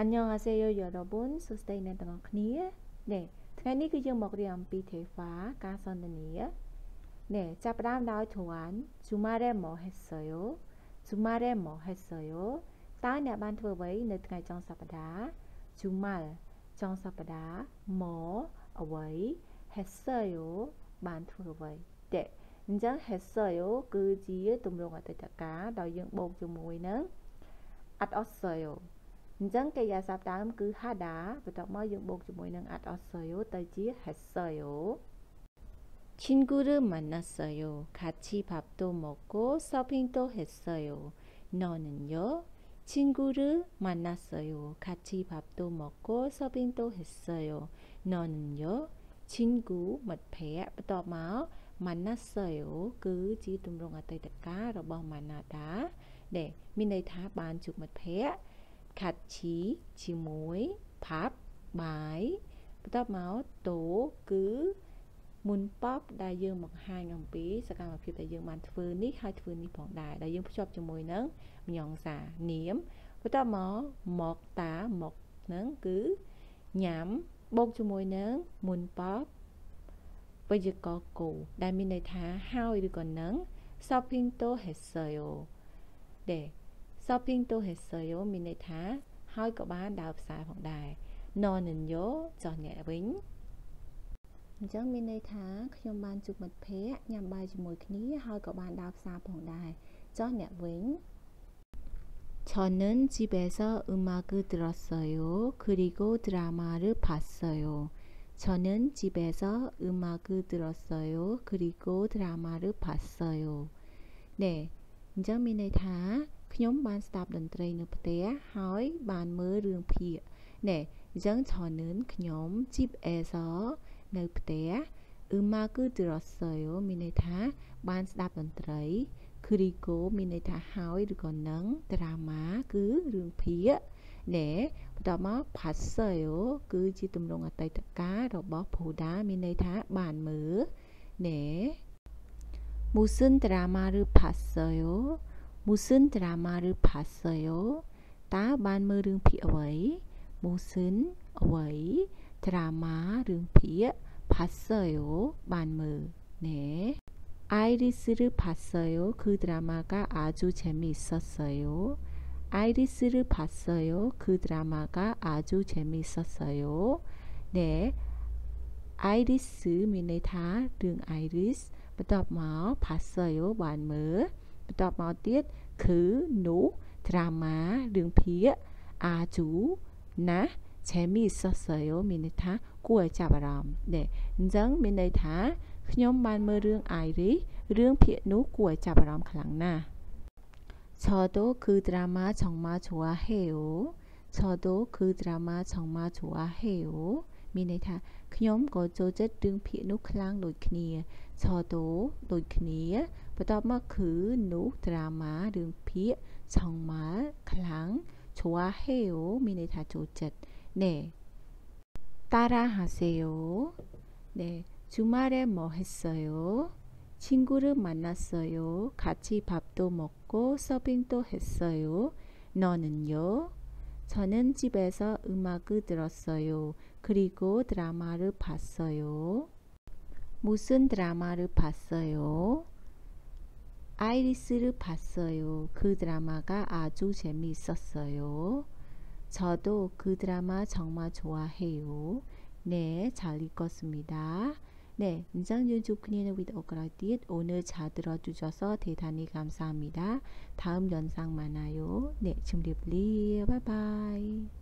អញ្ញងអាសេយោយោរ៉ូប៊ុនសួស្តីអ្នកទាំងអស់គ្នានេះថ្ងៃនេះគឺយើងមករៀនអំពីទេហ្វាការសន្ទនានេះចាប់ផ្ដើមដោយធួនជូម៉ារ៉េម៉ូហេសូយោជូម៉ារ៉េម៉ូហេសូយោតើអ្នកបានធ្វើអ្វីនៅថ្ងៃចុងសប្ដាហ៍ជូម៉ាល់ចុងសប្ដាហ៍ម៉ូអ្វីហេសូយោបានធ្វើអ្វីទេអញ្ចឹងហេសូយោគឺជាទម្រង់អតីតកាលដោយយើងបូកជាមួយនឹងអត់អសសូយោ អញ្ចឹងកិរិយាសព្ទដើមគឺ hada បន្ទាប់មកយើងបូកជាមួយនឹង ad os어요 ទៅជា 했어요 친구를 만났어요. 같이 밥도 먹고 서핑도 했어요. 너는요? 친구를 만났어요. 같이 밥도 먹고 서핑도 했어요. 너는요? 친구 មិត្តភ័ក្តិបន្ទាប់មក 만났어요 គឺជាទម្រង់អតីតកាលរបស់ manada ដែលមានន័យថាបានជួបមិត្តភ័ក្តិ ខាត់ឈីជាមួយផាប់បាយបន្ទាប់មកតូគឺមុនប៉បដែលយើងបង្ហាញអំពីសកម្មភាពដែលយើងបានធ្វើនេះហើយធ្វើនេះផងដែរដែលយើងភ្ជាប់ជាមួយនឹងមញងសានាមបន្ទាប់មកមកតាមកនឹងគឺញ៉ាំបូកជាមួយនឹងមុនប៉បវិយករគោដែលមានន័យថាហើយឬក៏នឹង shopping to heseo ដែរ shopping to 했어요 មានន័យថាហើយក៏បានដើរផ្សារផងដែរ nonen yo ចោះអ្នកវិញអញ្ចឹងមានន័យថាខ្ញុំបានជួបមិត្តភ័ក្តិញ៉ាំបាយជាមួយគ្នាហើយក៏បានដើរផ្សារផងដែរចោះអ្នកវិញ저는집에서음악을들었어요그리고드라마를봤어요저는집에서음악을들었어요그리고드라마를봤어요 네អញ្ចឹងមានន័យថា ខ្ញុំបានស្ដាប់តន្ត្រីនៅផ្ទះហើយបានមើលរឿងភាគណែអញ្ចឹងឆនឿនខ្ញុំជីបអេសនៅផ្ទះអ៊ឺម៉ាគឺទិរស័យមានន័យថា បានស្ដាប់តន្ត្រីគ្រីកូមានន័យថាហើយឬក៏នឹងដ្រាម៉ាគឺរឿងភាគណែបន្តមកផាស័យគឺជាទម្រង់អតីតកាលរបស់ភូដាមានន័យថាបានមើលណែមូសិនដ្រាម៉ាឬផាស័យ 무슨 드라마를 봤어요? 다 반មើ រឿងភាគអ្វី 무슨 អ្វី 드라마 រឿងភាគ 봤어요 បានមើល 네. 아이리스를 봤어요. 그 드라마가 아주 재미있었어요. 아이리스를 봤어요. 그 드라마가 아주 재미있었어요. 네. 아이리스 មានន័យថារឿង iris បន្ទាប់មក 봤어요 បានមើល បន្ទាប់មកទៀតគឺនោះ drama រឿងភាគអាជូណាឆេមីសសយោមានន័យថាគួរឲ្យចាប់អារម្មណ៍ដែរអញ្ចឹងមានន័យថាខ្ញុំបានមើលរឿង Irish រឿងភាគនោះគួរឲ្យចាប់អារម្មណ៍ខ្លាំងណាស់ឆោតូគឺ drama ឆងម៉ាជួហេអូឆោតូគឺ drama ឆងម៉ាជួហេអូមានន័យថាខ្ញុំក៏ចូលចិត្តរឿងភាគនោះខ្លាំងដូចគ្នាឆោតូដូចគ្នា បន្ទាប់មកគឺនោះដ្រាម៉ារឿងភាគឆងម៉ាល់ខ្លាំង좋아해요មានន័យថាចូលចិត្តណែ따라하세요네주말에뭐했어요친구를만났어요같이밥도먹고서빙도했어요너는요 저는 집에서 음악을 들었어요. 그리고 드라마를 봤어요. 무슨 드라마를 봤어요? 아이리스를 봤어요. 그 드라마가 아주 재미있었어요. 저도 그 드라마 정말 좋아해요. 네, 잘 읽었습니다. 네, 인상 연주 그녀의 위드 오그라디엣 오늘 잘 들어주셔서 대단히 감사합니다. 다음 영상 만나요. 네, 준비블리 바이바이.